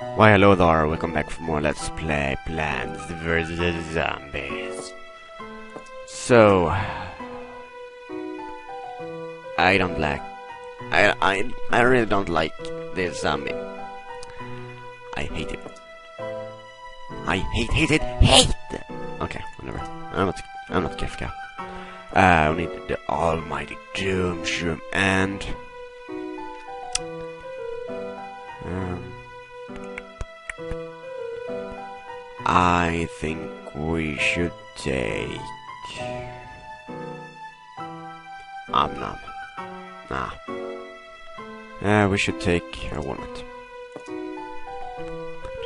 Why hello there, welcome back for more Let's Play Plants vs. Zombies. So... I don't like... I, I, I really don't like this zombie. I hate it. I hate, hate it, hate! Okay, whatever. I'm not, I'm not Kefka. Uh, we need the almighty Doom Shroom and... I think we should take... Um, nom. Nah. Uh, we should take a Wall-nut.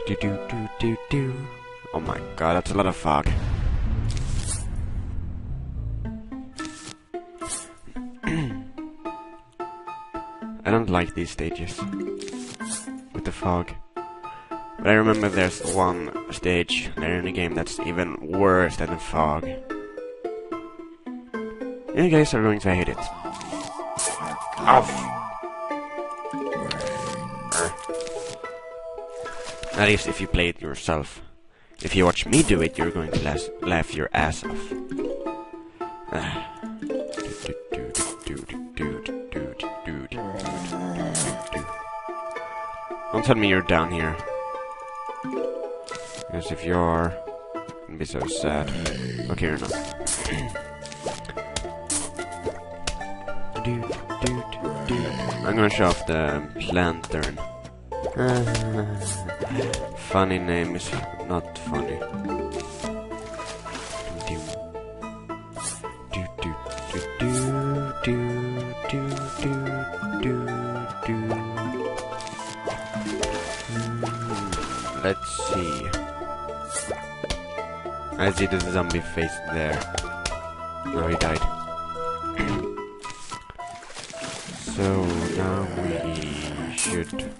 Do do do do do. Oh my god, that's a lot of fog. I don't like these stages. With the fog. But I remember there's one stage there in the game that's even worse than the fog. You guys are going to hate it. Off! At least if you play it yourself. If you watch me do it, you're going to laugh, your ass off. Don't tell me you're down here. Because if you are, I'd be so sad. Okay, you're not. I'm gonna show off the Plantern. funny name is not funny. Let's see. I see the zombie face there. No, he died. so now we should.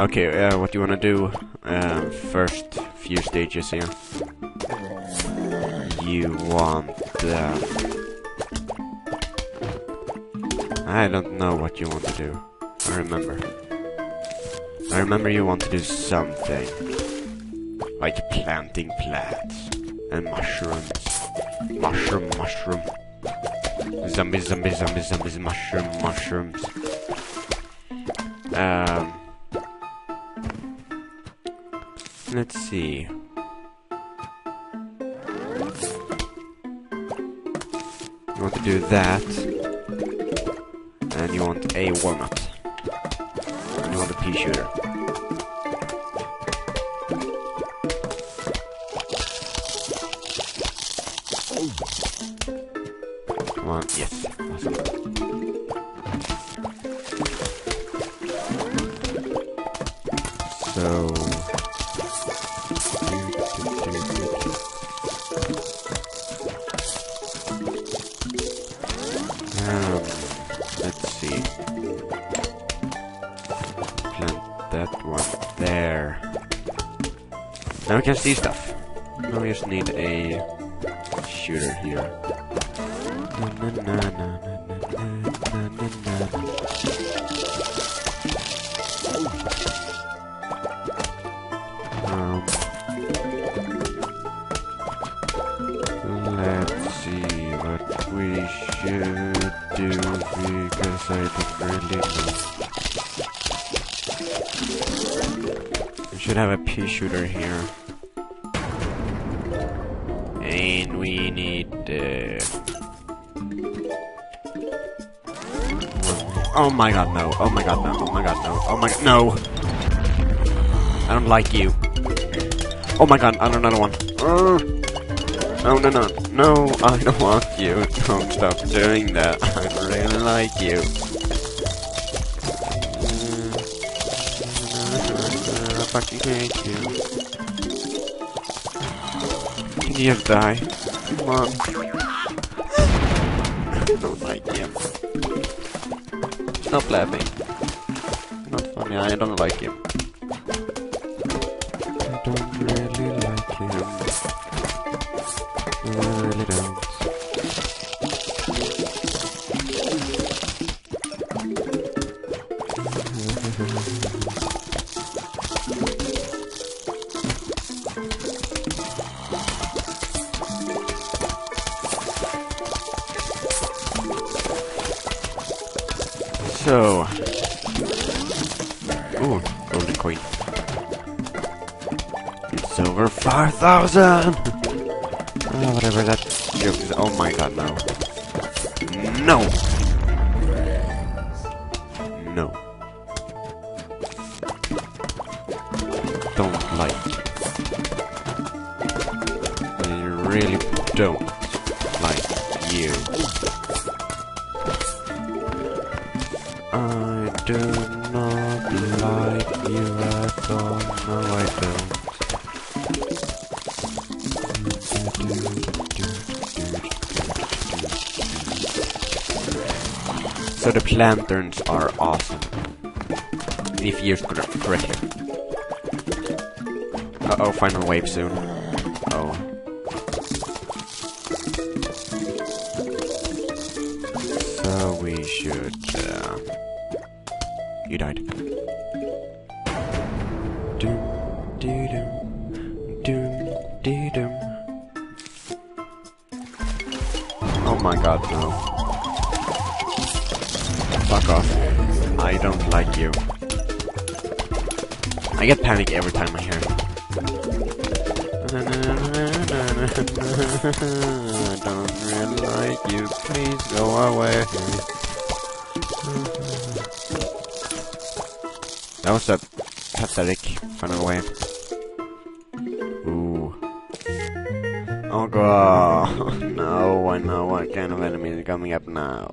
Okay, uh, what do you wanna do? Uh, first few stages here. You want. Uh, I don't know what you want to do. I remember. I remember you want to do something. Like planting plants. And mushrooms. Mushroom, mushroom. Zombies, zombies, zombies, zombies, mushroom, mushrooms. Um... Let's see. You want to do that. And you want a Wall-nut. And you want pea shooter. Come on, yes. Awesome. So... that one there. Now we can see stuff. Now we just need a shooter here. Um, let's see what we should do because I don't really know. Should have a pea shooter here. And we need uh, Oh my god, no. Oh my god, no. Oh my god, no. Oh my god, no. I don't like you. Oh my god, I don't another one. Uh, no, no, no. No, I don't want you. Don't stop doing that. I really like you. Fucking hate you. Can you just die? Come on. I don't like you. Stop laughing. Not funny, I don't like him. I don't really Ooh, golden coin. It's over 5,000! Oh, ah, whatever that joke is. Oh my god, no. No! No. Don't like. I really don't like you. Do not like. No, I don't. So the Planterns are awesome. If used cor- correctly. Uh oh, final wave soon. Oh. So we should. Uh... You died. Doom, doom, doom, doom. Oh my god, no. Fuck off. I don't like you. I get panic every time I hear it. I don't really like you. Please go away. That was a pathetic final wave. Ooh. Oh god. No, I know what kind of enemy is coming up now.